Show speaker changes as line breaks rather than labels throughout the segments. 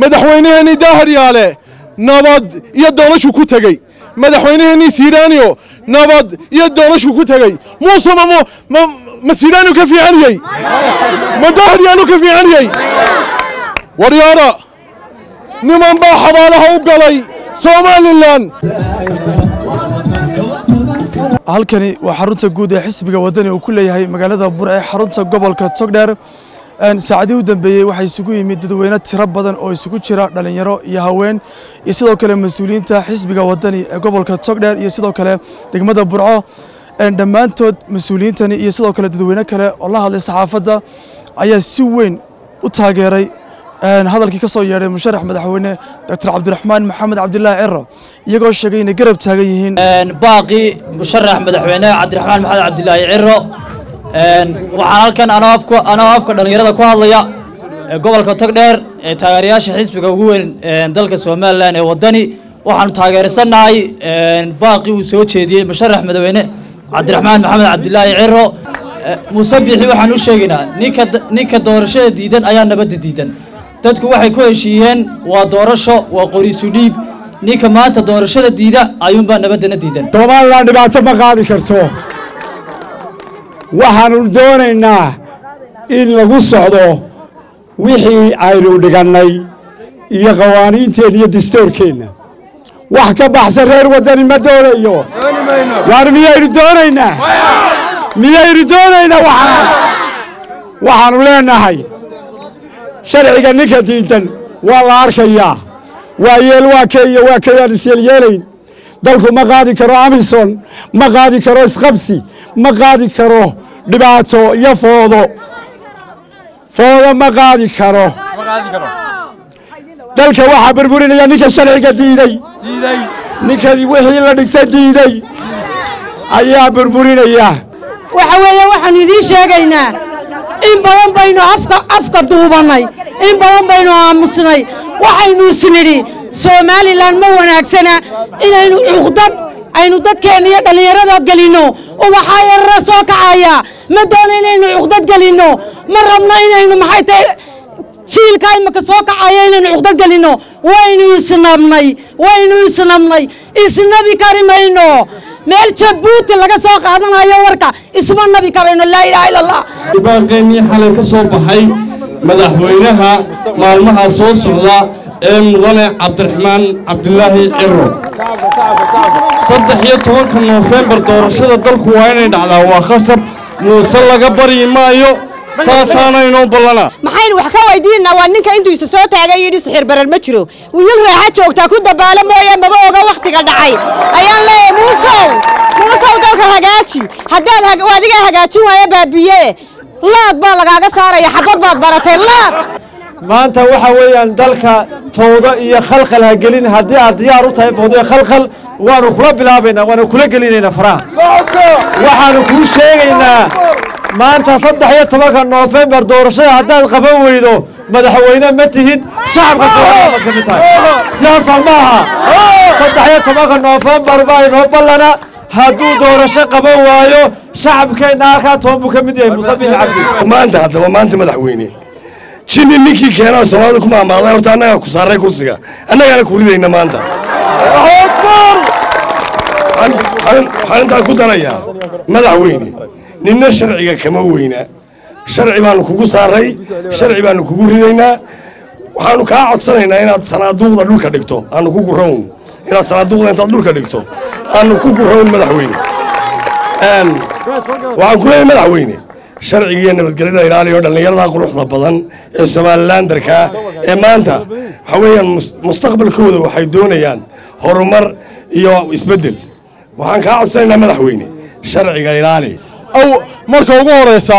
madaxweynaheennii daahiryaale nabad iyo doonashuu ku tegey. Madaxweynaheennii siidhaaniyo nabad iyo doonashuu ku tegey. Muuse ma siidhaaniyu ka fiican yey ma daahiryaanu ka fiican yey waryaara niman baa xabaalaha u galay somalilan
halkani waa xarunta guud ee xisbiga wadani uu ku leeyahay magaalada bur ee xarunta gobolka togdheer saacadii u dambeeyey waxaa isugu yimid dadweyne tiro badan oo isugu jira dhallinyaro iyo haween iyo sidoo kale mas'uuliyiinta xisbiga wadani ee gobolka togdheer iyo sidoo kale degmada burco. Dhammaantood mas'uuliyiintani iyo sidoo kale dadweyne kale oo la hadlay saxaafadda ayaa si weyn u taageeray. Hadalkii ka soo yeedhay musharax madaxweyne doctor cabdiraxmaan maxamed cabdilaahi ciro iyagoo sheegay inay garab taagan yihiin.
Baaqii musharax madaxweyne cabdiraxmaan maxamed cabdilaahi ciro waxaan halkan anoo afka dhallinyarada ku hadlaya gobolka togdheer ee taageerayaasha xisbiga ugu weyn dalka somalilan ee wadani waxaanu taageersannahay baaqii uu soo jeediyey musharax madaxweyne cabdiraxmaan maxamed cabdilaahi ciro muuse bixi waxaan u sheegaynaa ninka ninka doorashada diidan ayaa nabadda diidan. Dadku waxay ku heshiiyeen waa doorasho waa qoriisu dhiib. Ninka maanta doorashada diida ayuunbaa nabaddana diidan.
Somalilan dhibaato ma qaadi karto waxaannu doonaynaa in lagu socdo wixii aynu dhigannay iyo qawaaniinteenna iyo dastoorkeenna wax ka baxsan reer waddani ma doonayo. Waar miyaynu doonaynaa? Miyaynu doonaynaa waxaan waxaannu leenahay sharciga ninka diidan waa la arkayaa. Waa yeel waa kee iyo waa kee aan isyeelyeelayn dalku ma qaadi karo amison ma qaadi karo isqabsi ma qaadi karo dhibaato iyo foodo. Foodo ma qaadi karo. Dalka waxaa burburinaya ninka sharciga diiday. Ninka wixii la dhigta diiday. Ayaa burburinaya.
Waxa weeye waxaanu idiin sheegaynaa. In badan baynu afka afka duubannay. In badan baynu aamusnay. Waxaynu isnidhi somalilan ma wanaagsana inaynu cuqdad aynu dadkeenna iyo dhallinyarada gelinno ubaxaa yarara soo kacaya. Ma doono inaynu cuqdad gelinno ma rabno inaynu maxay tahay? Jiilka imaka soo kacaya inaynu cuqdad gelinno waynu isnabnay waynu isnabnay isnabi kari mayno meel jabuuti laga soo qaadanayo warka. Isma nabi karayno laa ilaaha illa allah
baaqeennii xalay ka soo baxay? Madaxweynaha maalmaha soo socda ee mudane cabdiraxmaan cabdilaahi ciro saddex iyo tobanka noofembar doorashada dalku waa inay dhacdaa waa khasab. Muuse laga baryi maayo saasaana inoo ballana
maxaynu wax ka weydiinaa waa ninka intuu isa soo taagay yidhi sixir barar ma jiro. Wiil raaxa joogtaa ku dabaalo mooye maba oga wakhtiga dhacay. Ayaan leeyahay muusow muusow dalka hagaaji. Haddaad adigaa hagaajin waaya baabiye laad baa lagaaga saaraya xabad baad baratay laad
maanta waxa weeyaan dalka fawdo iyo khalkhal ha gelin. Haddii aad diyaar u tahay fawdo iyo khalkhal waanu kula bilaabaynaa waanu kula gelinaynaa faraha. Waxaanu kuu sheegaynaa maanta saddex iyo tobanka noofembar doorashada haddaad qaban weydo madaxweyne ma tihid shacabka soomaaliya ka mid tahay. Sidaasoo maaha saddex iyo tobanka noofembar baa inoo ballana hadduu doorasho qaban waayo shacabkeenna halkaa toban buu ka mid yahay muuse bixi cabdi.
Maanta haddaba maanta madaxweyne jini ninkii keenaa soomaalida ku maamaaday horta annagaa ku saaray kursiga annagaana ku ridayna maanta waxaan intaa ku darayaa madaxweyne ninna sharciga kama weyna sharci baanu kugu saaray sharci baanu kugu ridaynaa waxaanu kaa codsanaynaa inaad sanaaduuqda dhulka dhigto aanu ku gurawn inaad sanaaduuqda intaad dhulka dhigto aanu ku gurawn madaxweyne waxaan ku leeyahay madaxweyne sharciga iyo nabadgelyada ilaaliyo dhallinyarada quruxda badan ee somalilandarkaa ee maanta. Waxa weeyaan mustaqbalkooda waxay doonayaan horumar iyo isbeddel. Waxaan kaa codsanaynaa madaxweyne sharciga ilaali.
Aw marka ugu horaysa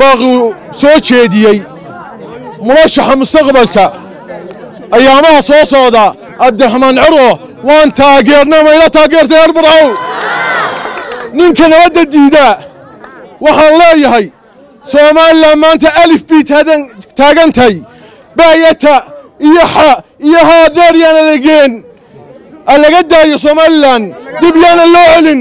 baaqii soo jeediyey murashaxa mustaqbalka ayaamaha soo socda cabdiraxmaan ciro waan taageernay mayla taageertay reer burcow ninka nabadda diida waxaan leeyahay somalilan maanta alif bii taagantay. Baayata iyo xa iyo haadeer yaana lageen laga daayo somalilan dib yaana loo celin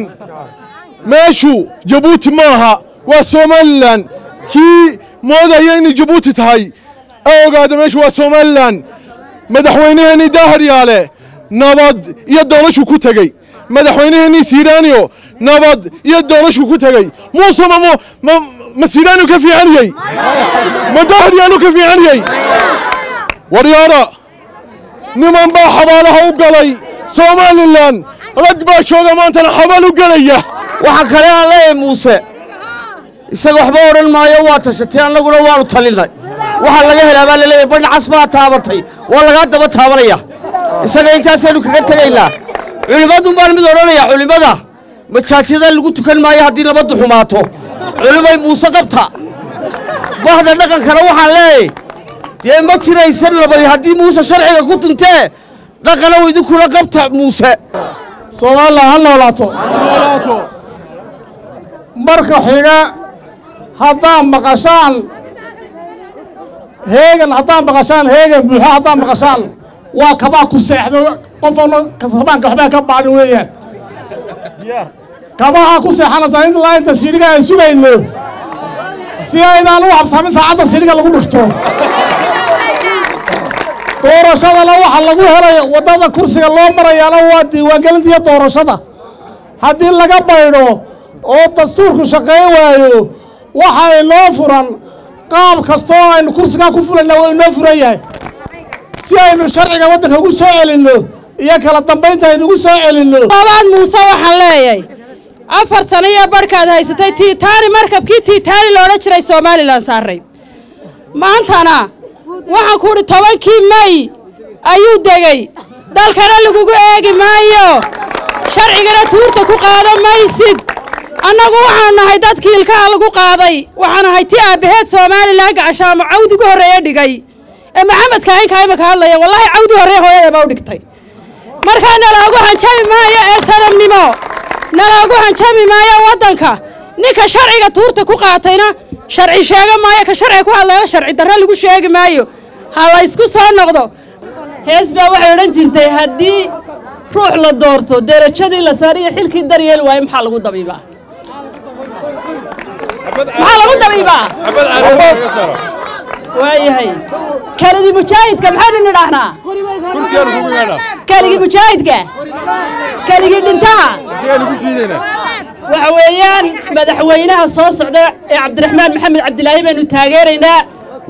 meeshu jabuuti maaha waa somalilan. Kii moodaya inay jabuuti tahay? A ogaada meeshu waa somalilan. Madaxweynaheennii daahiryaale nabad iyo doonashuu ku tegey. Madaxweynaheennii siidhaaniyo nabad iyo doonashuu ku tegey muuse ma ma ma siidhaaniyu ka fiicaniyey ma daahiryaanu ka fiicaniyey waryaada niman baa xabaalaha u galay somalilan rag baa jooga maantana xabaal u gelaya
waxaa kale aan leeyahay muuse isaga waxba odhan maayo waa tashatay annaguna waanu talinay waxaa laga helaa baa la leeyahay badh cas baa taabatay waa lagaa daba taabanaya isaga intaasaynu kaga tegaynaa culimmadun baan mid odhanaya culimmada majaajida lagu tukan maayo haddii nabaddu xumaato. Culimay muuse qabta bahda dhaqankana waxaan leeyahay dee ma jiraysan labay haddii muuse sharciga ku tuntee dhaqanow idinkula qabta muuse.
Soomaalilan ha noolaato. Marka xiga haddaad maqashaan heegan haddaad maqashaan heegan buuxo haddaad maqashaan waa kabaa ku seexdo qofona kasabaanka waxbaa ka baadhin weeyaan kabaha ku seexanaysaa in ilaa inta siidhiga ay sugayno si aydaan u habsaamin saacadda siidhiga lagu dhufto. Doorashadana waxa lagu helay waddada kursiga loo marayaana waa diiwaangelintiiyo doorashada. Haddii laga baydho oo dastuurku shaqayn waayo waxa inoo furan. Qaab kastoo aynu kursigaa ku fulayna waa inoo furan yahay. Si aynu sharciga waddanka ugu soo celinno iyo kala dambaynta aynu ugu soo celinno.
Labaad muuse waxaan leeyahay. Afar sano iyo barhkaad haysatay. Tiitaani markabkii tiitaani loodhan jiray somalilan saaray maantana waxaan ku udhi tobankii may ayuu degey dalkana lagugu eegi maayo. Sharcigana tuurta ku qaadan maysid. Annagu waxaan nahay dadkii ilkaha lagu qaaday. Waxaan ahay ti aabbaheed somalilan gacashaamo cawdi ugu horreeye dhigay. Ee maxamed kaahinkaa imaka hadlaya wallaahi cawdi horreye hooyadaba u dhigtay markaa naloogu hanjami maayo ee sanamnimo naloogu hanjami maayo waddanka. Ninka sharciga tuurta ku qaatayna sharci sheega maayo ka sharciga ku hadlayna sharci darre lagu sheegi maayo. Ha la ysku soo noqdo.
Hees baa waxay odhan jirtay haddii ruux la doorto derajadii la saariyo xilkii daryeel waayo maxaa lagu dabiibaa? Maxaa lagu dabiibaa waayahay. Keligii mujaahidka maxaynu nidhaahnaa? Keligii mujaahidka? Keligii dhintaha? Waxa weeyaan madaxweynaha soo socda ee cabdiraxmaan maxamed cabdilaahi baynu taageeraynaa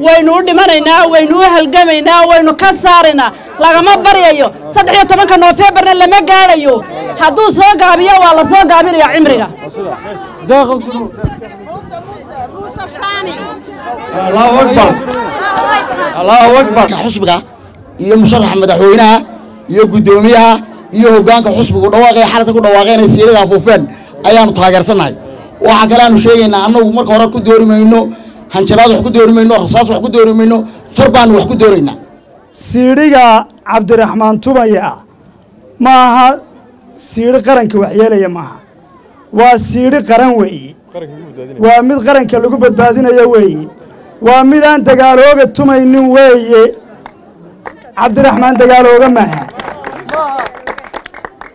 waynu u dhimanaynaa waynu u halgamaynaa waynu ka saaraynaa lagama baryayo saddex iyo tobanka noofeembarna lama gaadhayo. Hadduu soo gaabiyo waa la soo gaabinayaa cimriga
allahu akbar. Allahu akbar. Xusbiga iyo musharaxa madaxweynaha iyo guddoomiyaha iyo hoggaanka xusbigu dhawaaqay xalata ku dhawaaqeen ay siirada afuufeen ayaanu taageersannahay waxaa kale aanu sheegaynaa annagu marka hore ku doori mayno hanjabaad wax ku doori mayno rasaas wax ku doori mayno far baanu wax ku dooraynaa
siidhiga cabdiraxmaan tumaya ma aha siidhi qaranka waxyeelaya maaha waa siidhi qaran weeye waa mid qaranka lagu badbaadinayo weeye waa mid aan dagaalooga tumaynin weeye. Cabdiraxmaan dagaalooga maaha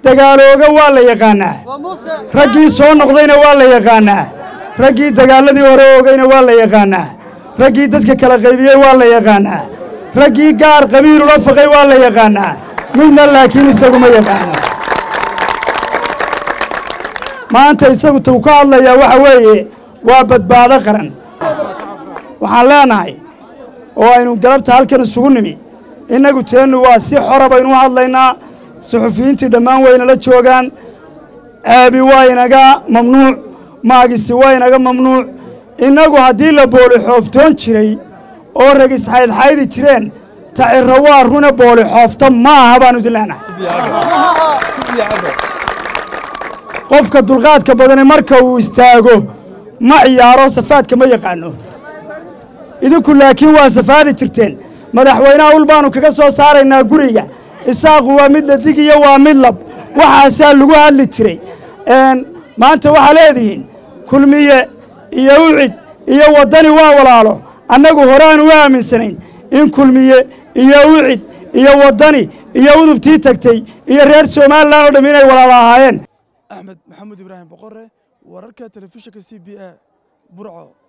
dagaalooga waa la yaqaanaa. Raggii soo noqdayna waa la yaqaanaa. Raggii dagaaladii hore oogayna waa la yaqaanaa. Raggii dadka kala qaybiyey waa la yaqaanaa. Raggii gaar qabiil ula faqay waa la yaqaanaa. Midna laakiin isagu ma yaqaano maanta isagu tuu ka hadlayaa waxa weeye waa badbaado qaran. Waxaan leenahay oo aynu galabta halkan isugu nimi innagu teennu waa si xora baynu u hadlaynaa suxufiyiintii dhammaan waynala joogaan ceebi waa inaga mamnuuc maagisi waa inaga mamnuuc. Innagu haddii la booli xooftoon jiray oo rag isxaydxaydi jireen taciro waa rune booli xoofta ma aha baanu idin leenahay qofka dulqaadka badani marka uu istaago ma ciyaaro safaadka ma yaqaano. Idinku laakiin waa safaadi jirteen madaxweynaha ul baanu kaga soo saaraynaa guriga. Isaaqu waa mid ladig iyo waa mid lab waxaasaa lagu hadli jiray. Maanta waxaa leedihiin kulmiye iyo ucid iyo waddani waa walaalo. Annagu horeaan u aaminsanayn in kulmiye iyo ucid iyo waddani iyo udubtii tagtay iyo reer somalilan oo dham inay walaalo ahaayeen
axmed maxamuud ibraahim boqore wararka telefishinka c b a burco